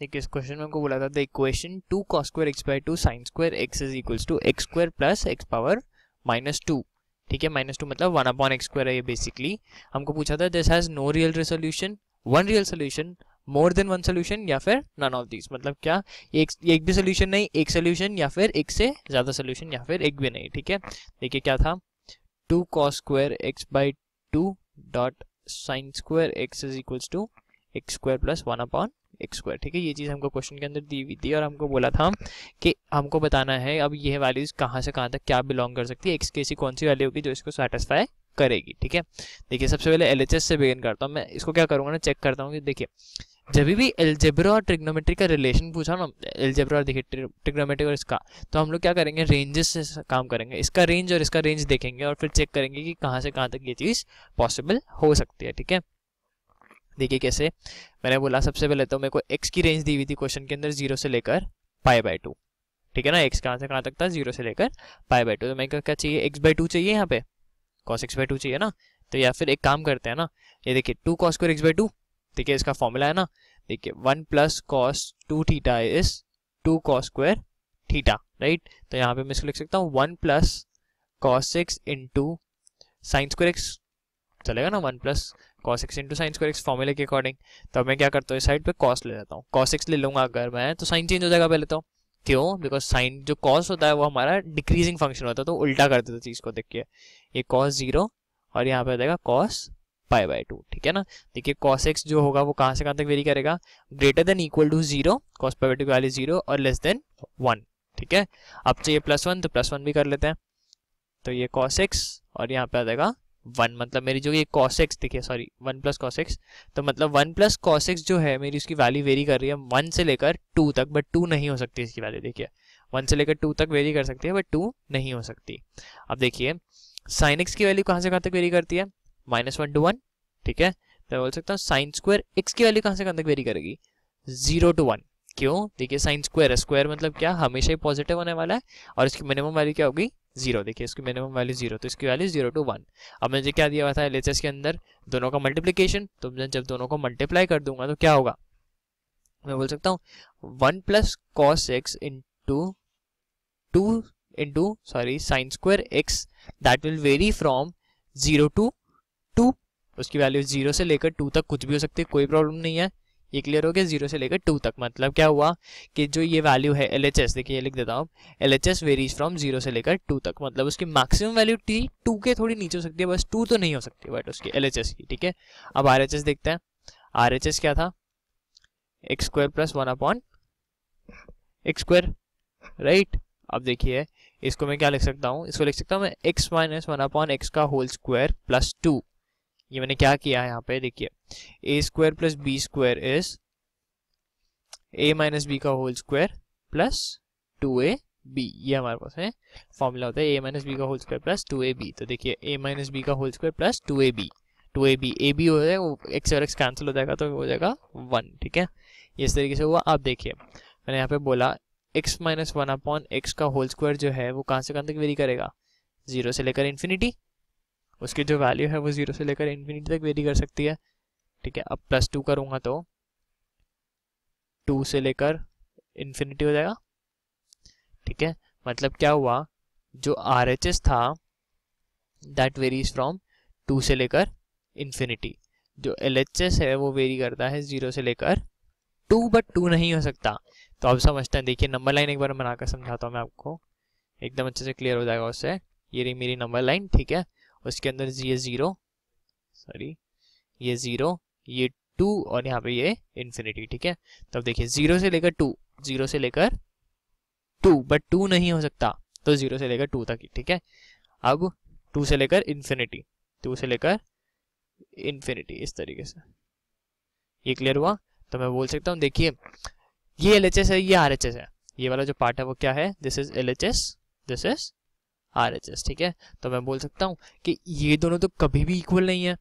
देखिए इस क्वेश्चन में बोला था the equation two cos square x by two sine square x is equals to x square plus x power minus two ठीक है minus two मतलब वन अपॉन एक्स स्क्वायर है ये बेसिकली हमको पूछा था this has no real resolution one real solution more than one solution या फिर नन ऑफ़ दिस मतलब क्या? एक एक भी सोल्यूशन नहीं, एक सोल्यूशन या फिर एक से ज़्यादा सोल्यूशन या फिर एक भी नहीं, ठीक है? देखिए क्या था। Two cos square x by two dot sine square x is equals to x square plus one upon x square ठीक है, ये चीज़ हमको क्वेश्चन के अंदर दी हुई थी और हमको बोला था कि हमको बताना है अब ये वैल्यूज़ कहाँ से कहाँ तक क्या बिलोंग कर सकती है एक्स की ऐसी कौन सी वैल्यू होगी जो इसको सेटिस्फाई करेगी, ठीक है? देखिए, सबसे पहले एल से बिगिन करता हूँ, मैं इसको क्या करूँगा ना चेक करता हूँ कि देखिए, जब भी एल्जेब्रा और ट्रिग्नोमेट्री का रिलेशन पूछा ना एल्जेब्रा और देखिए ट्रिग्नोमेट्री और इसका तो हम लोग क्या करेंगे रेंजेस से काम करेंगे, इसका रेंज और इसका रेंज देखेंगे और फिर चेक करेंगे कि कहाँ से कहाँ तक ये चीज़ पॉसिबल हो सकती है, ठीक है? देखिए कैसे। मैंने बोला, सबसे पहले तो मेरे को एक्स की रेंज दी हुई थी क्वेश्चन के अंदर ज़ीरो से लेकर पाई बाय टू ठीक है ना? एक्स कहाँ से, कहाँ तक था? ज़ीरो से लेकर पाई बाय टू तो मैं क्या चाहिए? एक्स बाई टू चाहिए यहाँ पे? कॉस एक्स बाई टू चाहिए ना? तो या फिर एक काम करते हैं ना, ये देखिए two cos square x by two ठीक है इसका फॉर्मूला है ना? देखिए one plus cos two theta is two cos square theta right तो यहाँ पे मैं इसको लिख सकता हूँ one plus cos six into sine square x चलेगा ना? One plus cos x into sine square x फॉर्मूले के अकॉर्डिंग तो मैं क्या करता हूँ? इस साइड पे कॉस ले लेता हूँ। कॉस एक्स ले लूँगा अगर मैं तो साइन चेंज हो जाएगा पहले तो। क्यों? बिकॉज़ साइन जो कॉस होता है, वो हमारा डिक्रीजिंग फ़ंक्शन होता है तो उल्टा कर देता चीज़ को देखिए। ये कॉस ज़ीरो और यहाँ पे आ जाएगा कॉस पाई बाई टू ठीक है ना? देखिए कॉस एक्स जो होगा, वो कहाँ से कहाँ तक वेरी करेगा? Greater than equal to zero cos pi by two की वैल्यू ज़ीरो और लेस देन वन ठीक है? अब चाहिए प्लस वन तो प्लस वन भी कर लेते हैं। तो ये कॉस एक्स और यहाँ पे आ जाएगा वन मतलब मेरी जो ये कॉसेक्स देखिए सॉरी वन प्लस कॉसेक्स तो मतलब वन प्लस कॉसेक्स जो है, मेरी उसकी वैल्यू वेरी कर रही है वन से लेकर टू तक बट टू नहीं हो सकती इसकी वैल्यू देखिए। वन से लेकर टू तक वेरी कर सकती है बट टू नहीं हो सकती। अब देखिए साइन एक्स की वैल्यू कहाँ से कहाँ तक वेरी करती है? माइनस वन टू वन ठीक है? तो बोल सकता हूँ साइन स्क्वायर एक्स की वैल्यू कहाँ से कहाँ तक वेरी करेगी? ज़ीरो टू वन क्यों? देखिए साइन स्क्वायर है स्क्वायर मतलब क्या? हमेशा ही पॉजिटिव होने वाला है और इसकी मिनिमम वैल्यू क्या होगी? ज़ीरो देखिए, इसकी मिनिमम वैल्यू ज़ीरो तो इसकी वैल्यू ज़ीरो टू वन अब मुझे क्या दिया हुआ था? एल के अंदर दोनों का मल्टीप्लीकेशन तो मैं जब दोनों को मल्टीप्लाई कर दूँगा तो क्या होगा? मैं बोल सकता हूँ one plus cos x into two into sorry sine square x that will vary from zero to two उसकी वैल्यू ज़ीरो से लेकर टू तक कुछ भी हो सकती है, कोई प्रॉब्लम नहीं है। ये क्लियर हो गया ज़ीरो से लेकर टू तक। मतलब क्या हुआ कि जो ये वैल्यू है एल एच एस देखिए लिख देता हूँ। L H S varies from zero से लेकर टू तक। मतलब उसकी मैक्सिमम वैल्यू टी टू के थोड़ी नीचे हो सकती है, बस टू तो नहीं हो सकती बट उसकी एल एच एस की, ठीक है? अब आर एच एस देखते हैं। आर एच एस क्या था? X square plus one upon x square right अब देखिए, इसको मैं क्या लिख सकता हूँ? इसको लिख सकता हूँ मैं x minus one upon x का होल स्क्वायर प्लस टू ये मैंने क्या किया है यहाँ पे? देखिए a square plus b square is a minus b का whole square plus two a b ये हमारे पास है। फॉर्मूला होता है ए माइनस बी का whole square plus two a b तो देखिए ए माइनस बी का whole square plus two a b two a b a b हो जाएगा एक्स और एक्स कैंसिल हो जाएगा तो हो जाएगा वन ठीक है? इस तरीके से हुआ। आप देखिए, मैंने यहाँ पे बोला x minus one upon x का होल स्क्वायर जो है, वो कहाँ से कहाँ तक वेरी करेगा? ज़ीरो से लेकर इन्फिनिटी उसकी जो वैल्यू है वो ज़ीरो से लेकर इन्फिनिटी तक वेरी कर सकती है। ठीक है, अब प्लस टू करूँगा तो टू से लेकर इन्फिनिटी हो जाएगा। ठीक है मतलब क्या हुआ? जो आर एच एस था दैट वेरीज फ्रॉम टू से लेकर इन्फिनिटी जो एल एच एस है, वो वेरी करता है ज़ीरो से लेकर टू बट टू नहीं हो सकता। तो अब समझते हैं, देखिए नंबर लाइन एक बार बनाकर समझाता हूँ मैं आपको। एकदम अच्छे से क्लियर हो जाएगा उससे। ये रही मेरी नंबर लाइन ठीक है? उसके अंदर ये ज़ीरो सॉरी ये ज़ीरो ये टू और यहाँ पे ये इन्फिनिटी ठीक है? तो अब देखिए ज़ीरो से लेकर टू ज़ीरो से लेकर टू बट टू नहीं हो सकता तो ज़ीरो से लेकर टू तक ही, ठीक है? अब टू से लेकर इन्फिनिटी टू से लेकर इन्फिनिटी इस तरीके से। ये क्लियर हुआ? तो मैं बोल सकता हूँ, देखिए, ये एलएचएस है, ये आरएचएस है। ये वाला जो पार्ट है, वो क्या है? This is LHS this is R H S ठीक है? तो मैं बोल सकता हूँ कि ये दोनों तो कभी भी इक्वल नहीं है।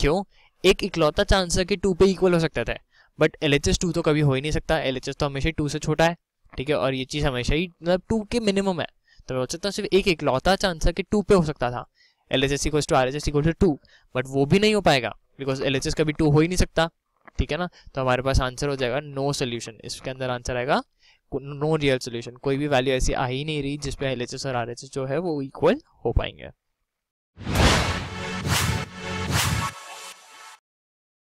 क्यों? एक इकलौता चांस है कि टू पे इक्वल हो सकता था but L H S two तो कभी हो ही नहीं सकता। एल एच एस तो हमेशा टू से छोटा है, ठीक है? और ये चीज़ हमेशा ही मतलब टू के मिनिमम है। तो मैं बोल सकता हूँ सिर्फ़ एक इकलौता चांस है कि टू पे हो सकता था। L H S equal to R H S equal to two but वो भी नहीं हो पाएगा बिकॉज़ एल एच एस कभी टू हो ही नहीं सकता, ठीक है ना? तो हमारे पास आंसर हो जाएगा नो सोल्यूशन इसके अंदर आंसर आएगा नो रियल सोल्यूशन कोई भी वैल्यू ऐसी आ ही नहीं रही जिसपे एल एच एस और आर एच एस जो है वो इक्वल हो पाएँगे।